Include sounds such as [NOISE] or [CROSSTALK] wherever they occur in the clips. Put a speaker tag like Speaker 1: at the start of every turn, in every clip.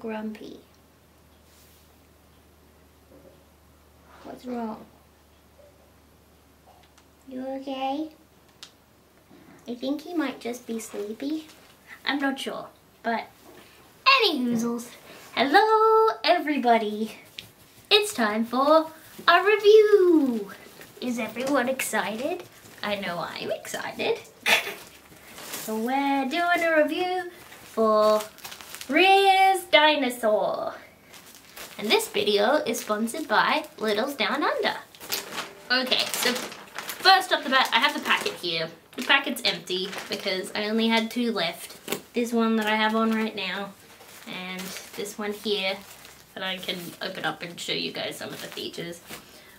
Speaker 1: grumpy. What's wrong? You okay? I think he might just be sleepy. I'm not sure, but any hoozles. Hello, everybody. It's time for a review. Is everyone excited? I know I'm excited. [LAUGHS] so we're doing a review for Rearz Dinosaur. And this video is sponsored by Littles Downunder. Okay, so first off the bat, I have the packet here. The packet's empty because I only had two left. This one that I have on right now and this one here that I can open up and show you guys some of the features.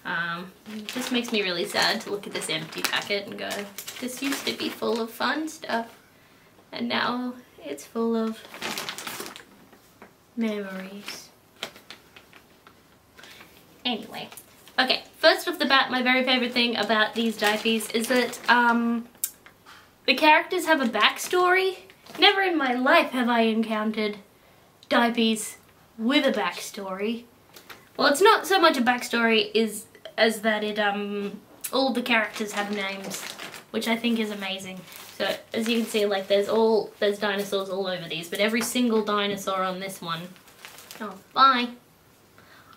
Speaker 1: Um, just makes me really sad to look at this empty packet and go, this used to be full of fun stuff and now it's full of memories. Anyway, okay, first off the bat, my very favorite thing about these diapers is that um, the characters have a backstory. Never in my life have I encountered diapers with a backstory. Well, it's not so much a backstory is as that it um all the characters have names, which I think is amazing. So as you can see, like there's all there's dinosaurs all over these, but every single dinosaur on this one. Oh, bye.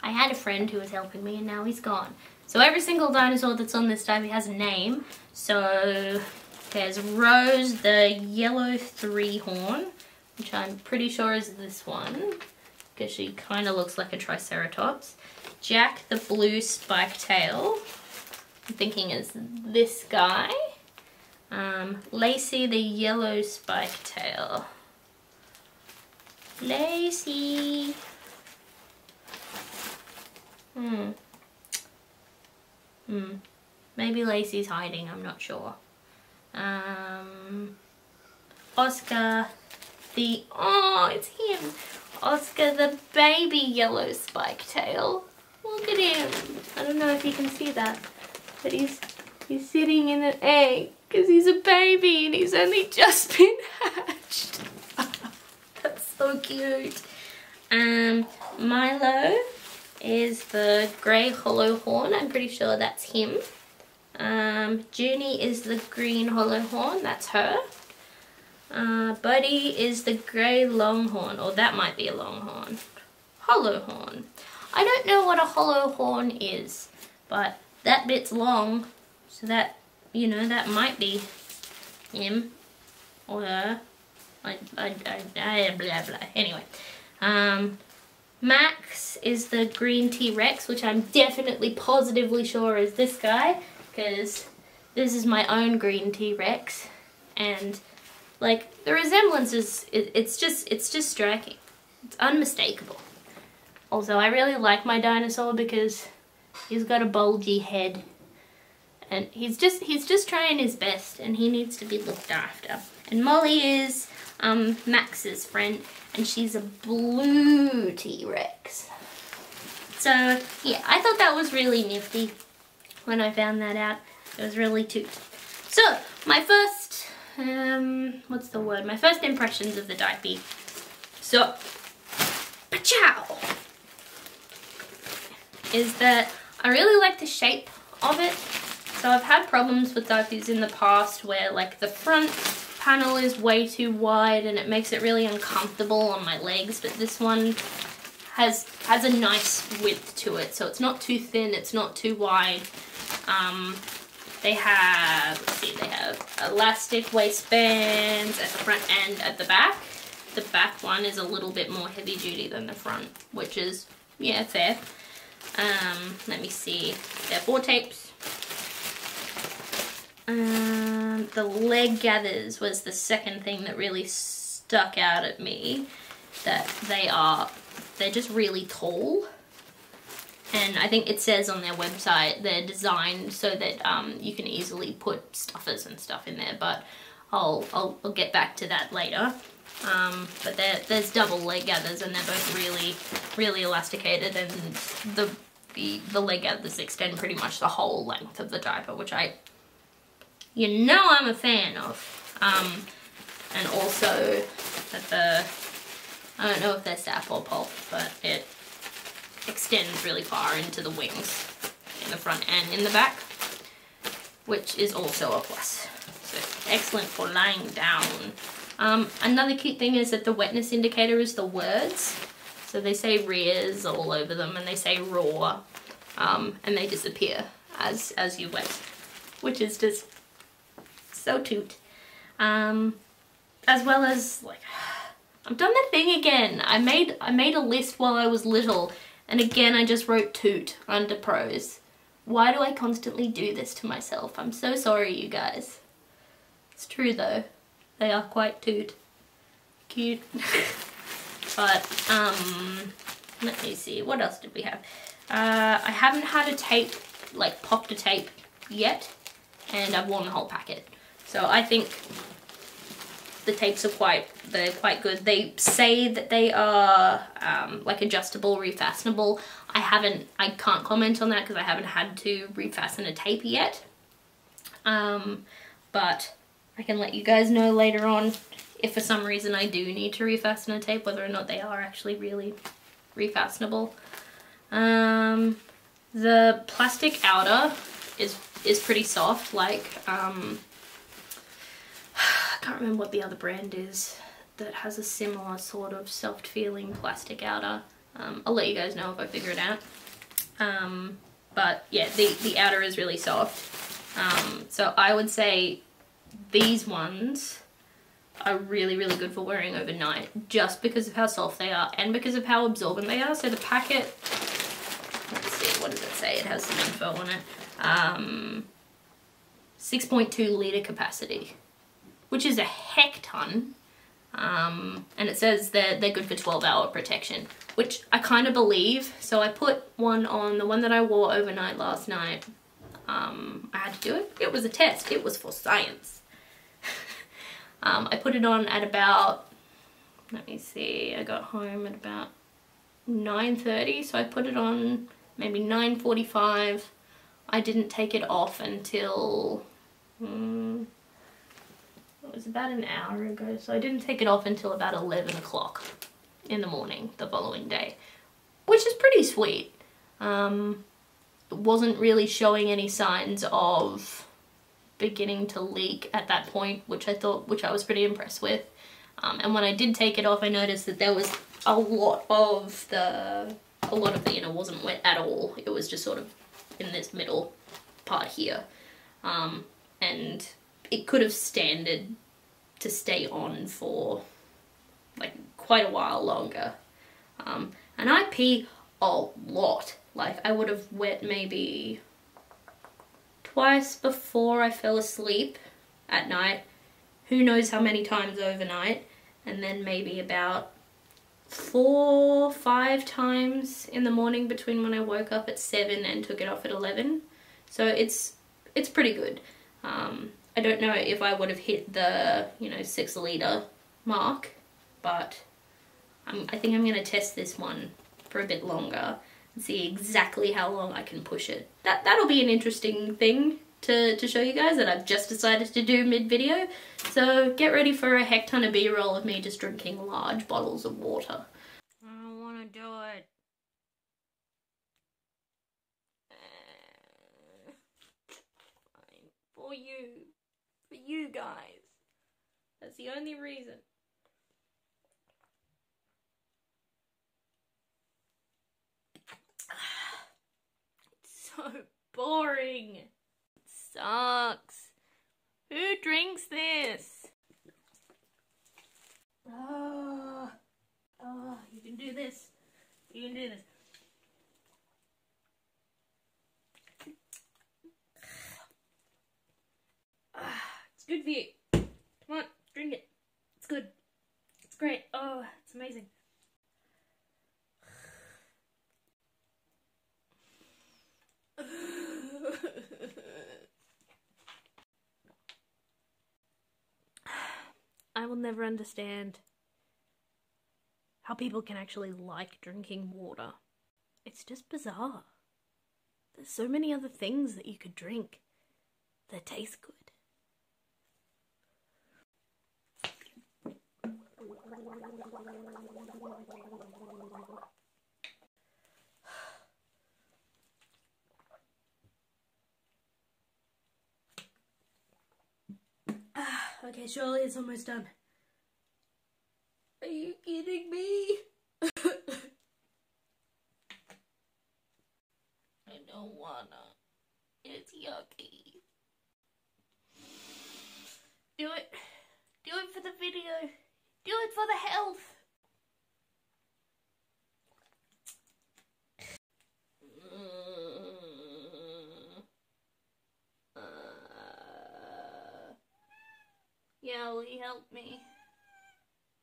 Speaker 1: I had a friend who was helping me and now he's gone. So every single dinosaur that's on this dive has a name. So there's Rose the yellow three horn, which I'm pretty sure is this one because she kind of looks like a triceratops. Jack the blue spike tail, I'm thinking is this guy. Um, Lacey the yellow spike tail. Lacey. Hmm. Hmm. Maybe Lacey's hiding, I'm not sure. Um, Oscar the, oh, it's him. Oscar the baby yellow spike tail. Look at him. I don't know if you can see that, but he's, he's sitting in an egg because he's a baby and he's only just been hatched. [LAUGHS] That's so cute. Um, Milo is the grey hollow horn. I'm pretty sure that's him. Um, Junie is the green hollow horn. That's her. Uh, Buddy is the grey longhorn. Or that might be a longhorn. Hollow horn. I don't know what a hollow horn is. But that bit's long. So that, you know, that might be him. Or her. I, I, I, I blah blah. Anyway. Um, Max is the green T-Rex, which I'm definitely positively sure is this guy, because this is my own green T-Rex, and like the resemblance is, it, it's just, it's just striking. It's unmistakable. Also, I really like my dinosaur because he's got a bulgy head, and he's just, he's just trying his best, and he needs to be looked after. And Molly is um, Max's friend, and she's a blue T-Rex. So, yeah, I thought that was really nifty when I found that out. It was really cute. So, my first, um, what's the word? My first impressions of the diaper. So, pachow! Is that I really like the shape of it. So I've had problems with diapers in the past where like the front panel is way too wide and it makes it really uncomfortable on my legs, but this one has has a nice width to it, so it's not too thin, it's not too wide. Um, they have, see, they have elastic waistbands at the front and at the back. The back one is a little bit more heavy duty than the front, which is, yeah, fair. Um, let me see, they're four tapes. Um, the leg gathers was the second thing that really stuck out at me. That they are, they're just really tall. And I think it says on their website they're designed so that um, you can easily put stuffers and stuff in there. But I'll, I'll, I'll get back to that later. Um, but there's double leg gathers and they're both really, really elasticated and the, the, the leg gathers extend pretty much the whole length of the diaper, which I you know I'm a fan of. Um, and also that the I don't know if they're sap or pulp, but it extends really far into the wings in the front and in the back, which is also a plus. So excellent for lying down. Um, another cute thing is that the wetness indicator is the words. So they say Rearz all over them and they say raw um, and they disappear as, as you wet, which is just so toot. Um, as well as like, [SIGHS] I've done the thing again. I made, I made a list while I was little and again I just wrote toot under pros. Why do I constantly do this to myself? I'm so sorry you guys. It's true though. They are quite toot. Cute. [LAUGHS] but, um, let me see. What else did we have? Uh, I haven't had a tape, like popped a tape yet. And I've worn the whole packet. So I think the tapes are quite, they're quite good. They say that they are um, like adjustable, refastenable. I haven't, I can't comment on that because I haven't had to refasten a tape yet. Um, but I can let you guys know later on if for some reason I do need to refasten a tape, whether or not they are actually really refastenable. Um, the plastic outer is is pretty soft, like, um, can't remember what the other brand is that has a similar sort of soft feeling plastic outer. Um, I'll let you guys know if I figure it out. Um, but yeah, the, the outer is really soft. Um, so I would say these ones are really, really good for wearing overnight just because of how soft they are and because of how absorbent they are. So the packet, let's see, what does it say? It has some info on it. Um, 6.2 litre capacity, which is a heck ton. Um, and it says that they're good for 12 hour protection, which I kind of believe. So I put one on, the one that I wore overnight last night. Um, I had to do it. It was a test. It was for science. [LAUGHS] Um, I put it on at about, let me see, I got home at about 9.30, so I put it on maybe 9.45. I didn't take it off until, um, it was about an hour ago, so I didn't take it off until about 11 o'clock in the morning the following day, which is pretty sweet. Um, wasn't really showing any signs of beginning to leak at that point, which I thought, which I was pretty impressed with. Um, and when I did take it off, I noticed that there was a lot of the, a lot of the inner wasn't wet at all. It was just sort of in this middle part here. Um, and it could have standed to stay on for like quite a while longer. Um, and I pee a lot. Like I would have wet maybe twice before I fell asleep at night. Who knows how many times overnight. And then maybe about four, five times in the morning between when I woke up at 7 and took it off at 11. So it's it's pretty good. Um, I don't know if I would have hit the, you know, 6 litre mark, but I'm, I think I'm going to test this one for a bit longer and see exactly how long I can push it. That, that'll be an interesting thing to, to show you guys that I've just decided to do mid-video. So get ready for a heck ton of b-roll of me just drinking large bottles of water. I don't want to do it. [SIGHS] For you. You guys. That's the only reason. [SIGHS] It's so boring. It sucks. Who drinks this? Oh, oh, you can do this. You can do this. It's good for you. Come on, drink it. It's good. It's great. Oh, it's amazing. [SIGHS] I will never understand how people can actually like drinking water. It's just bizarre. There's so many other things that you could drink that taste good. Okay, surely it's almost done. Are you kidding me? I don't wanna. It's yucky. Do it. Do it for the video. Do it for the health. Yowie, help me.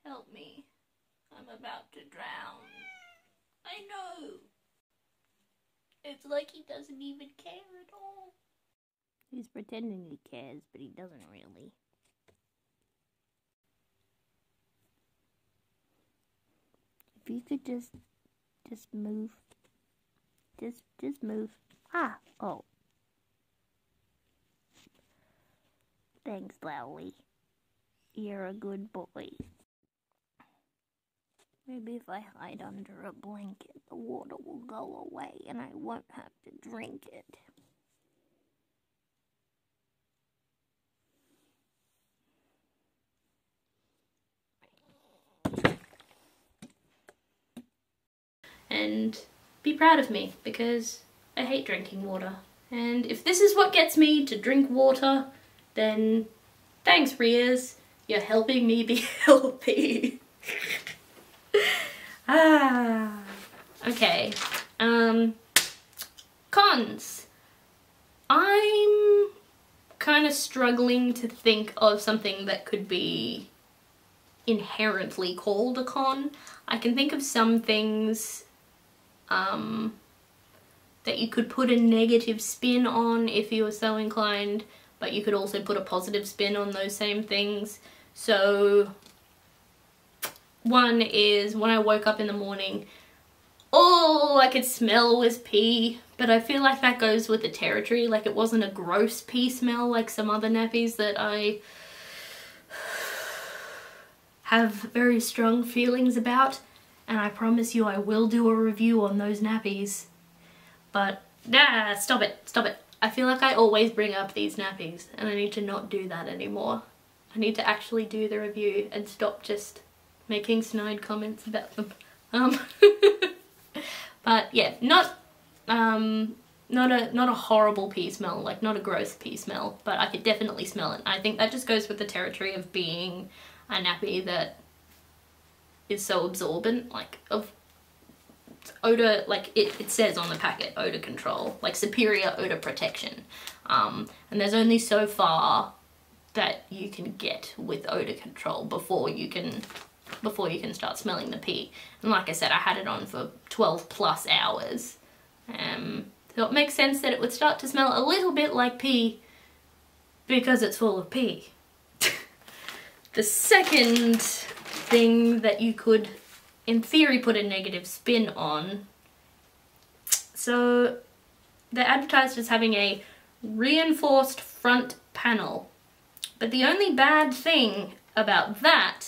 Speaker 1: Help me. I'm about to drown. I know. It's like he doesn't even care at all. He's pretending he cares, but he doesn't really. If you could just, just move. Just, just move. Ah, oh. Thanks, Lowly. You're a good boy. Maybe if I hide under a blanket, the water will go away and I won't have to drink it. And be proud of me because I hate drinking water. And if this is what gets me to drink water, then thanks, Rearz. You're helping me be [LAUGHS] healthy. ah. Okay. Um, cons. I'm kind of struggling to think of something that could be inherently called a con. I can think of some things um, that you could put a negative spin on if you were so inclined, but you could also put a positive spin on those same things. So one is when I woke up in the morning, all I could smell was pee, but I feel like that goes with the territory. Like it wasn't a gross pee smell like some other nappies that I [SIGHS] have very strong feelings about. And I promise you I will do a review on those nappies. But, nah, stop it, stop it. I feel like I always bring up these nappies and I need to not do that anymore. I need to actually do the review and stop just making snide comments about them. [LAUGHS] Um, but yeah, not um, not a not a horrible pee smell, like not a gross pee smell, but I could definitely smell it. I think that just goes with the territory of being a nappy that is so absorbent, like of odor, like it, it says on the packet, odor control, like superior odor protection. Um, and there's only so far that you can get with odor control before you can before you can start smelling the pee. And like I said, I had it on for 12 plus hours. Um, so it makes sense that it would start to smell a little bit like pee because it's full of pee. [LAUGHS] the second thing that you could, in theory, put a negative spin on, so they're advertised as having a reinforced front panel but the only bad thing about that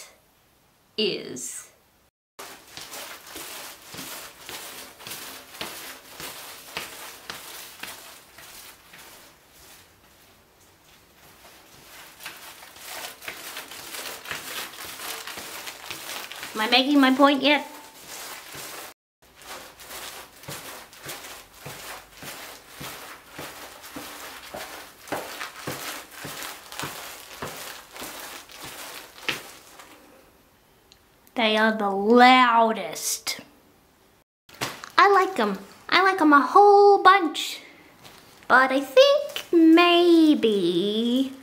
Speaker 1: is Am I making my point yet? They are the loudest. I like them. I like them a whole bunch. But I think maybe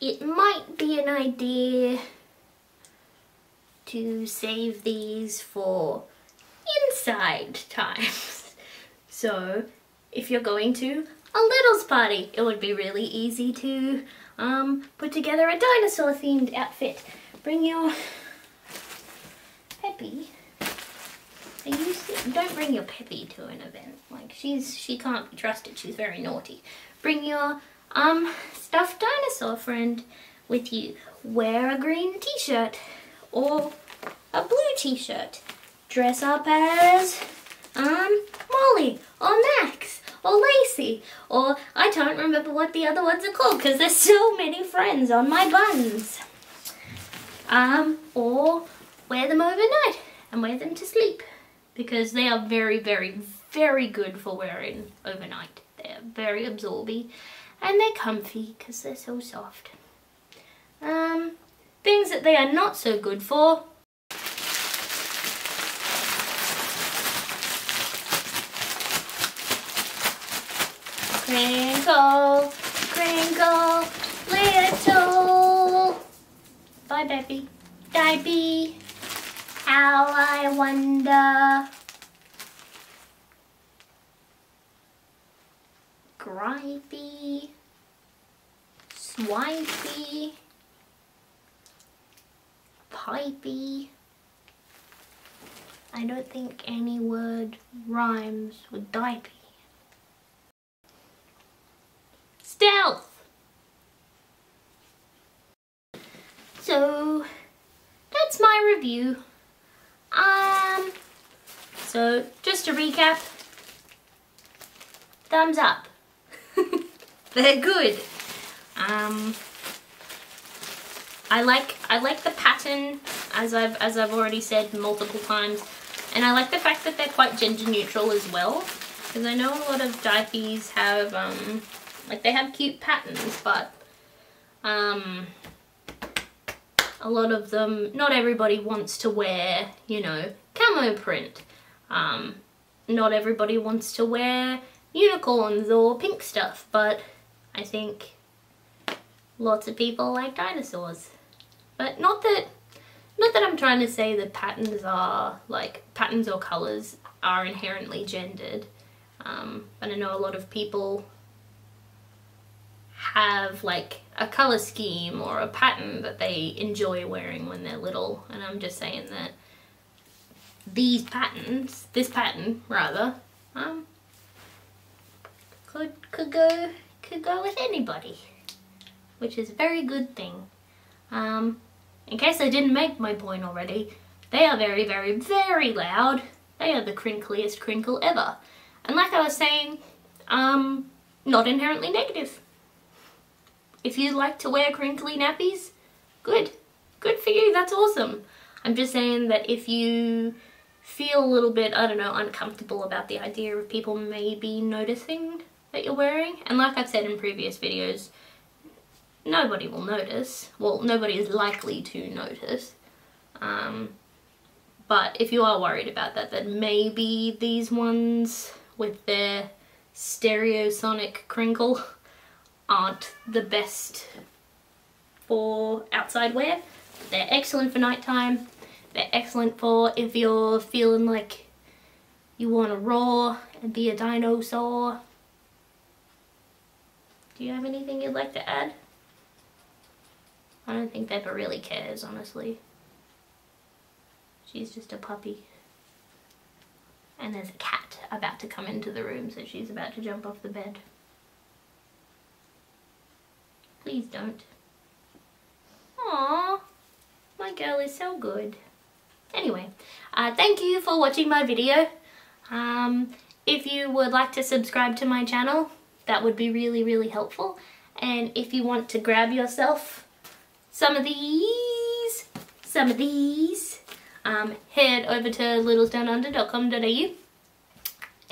Speaker 1: it might be an idea to save these for inside times. So if you're going to a littles party, it would be really easy to um, put together a dinosaur themed outfit. Bring your Peppy. Are you don't bring your Peppy to an event. Like she's she can't be trusted. She's very naughty. Bring your um stuffed dinosaur friend with you. Wear a green t-shirt or a blue t-shirt. Dress up as um Molly or Max or Lacey, or I don't remember what the other ones are called because there's so many friends on my buns. Um, or wear them overnight and wear them to sleep because they are very, very, very good for wearing overnight. They're very absorbing and they're comfy because they're so soft. Um, things that they are not so good for Crinkle, crinkle, little. Bye, baby. Baby. How I wonder. Gripey. Swipey. Pipey. I don't think any word rhymes with diaper. Stealth. So that's my review. Um, so just to recap, thumbs up. [LAUGHS] They're good. Um, I like I like the pattern as I've as I've already said multiple times, and I like the fact that they're quite gender neutral as well. Because I know a lot of diapers have um, like they have cute patterns, but um, a lot of them, not everybody wants to wear, you know, camo print. Um, not everybody wants to wear unicorns or pink stuff, but I think lots of people like dinosaurs. But not that, not that I'm trying to say that patterns are, like, patterns or colours are inherently gendered. Um, but I know a lot of people have like a color scheme or a pattern that they enjoy wearing when they're little and I'm just saying that these patterns, this pattern rather, um, could could go could go with anybody, which is a very good thing. Um, in case I didn't make my point already, they are very very very loud. They are the crinkliest crinkle ever, and like I was saying, um, not inherently negative. If you like to wear crinkly nappies, good. Good for you, that's awesome. I'm just saying that if you feel a little bit, I don't know, uncomfortable about the idea of people maybe noticing that you're wearing, and like I've said in previous videos, nobody will notice. Well, nobody is likely to notice. Um, but if you are worried about that, then maybe these ones with their stereosonic crinkle aren't the best for outside wear. They're excellent for nighttime. They're excellent for if you're feeling like you want to roar and be a dinosaur. Do you have anything you'd like to add? I don't think Pepper really cares, honestly. She's just a puppy. And there's a cat about to come into the room, so she's about to jump off the bed. Please don't. Aww, my girl is so good. Anyway, uh, thank you for watching my video. Um, if you would like to subscribe to my channel, that would be really, really helpful. And if you want to grab yourself some of these, some of these, um, head over to littlesdownunder.com.au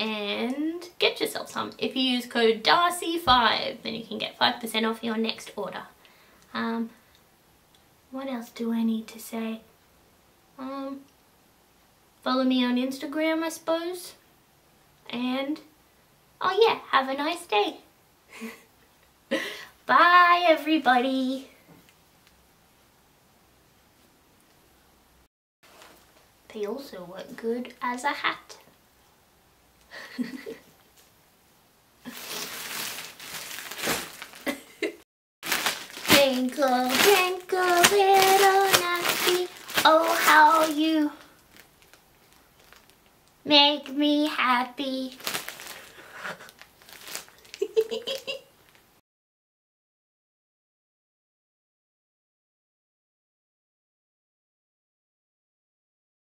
Speaker 1: and get yourself some. If you use code DARCY5 then you can get 5% off your next order. Um, what else do I need to say? Um, follow me on Instagram I suppose. And, oh yeah, have a nice day. [LAUGHS] Bye everybody. They also work good as a hat. Twinkle, twinkle, little nappy, oh how you make me happy.